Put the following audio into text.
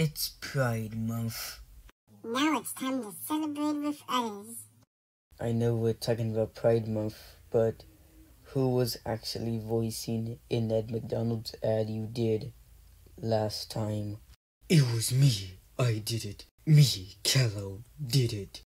It's Pride Month. Now it's time to celebrate with others. I know we're talking about Pride Month, but who was actually voicing in that McDonald's ad you did last time? It was me. I did it. Me, Kello, did it.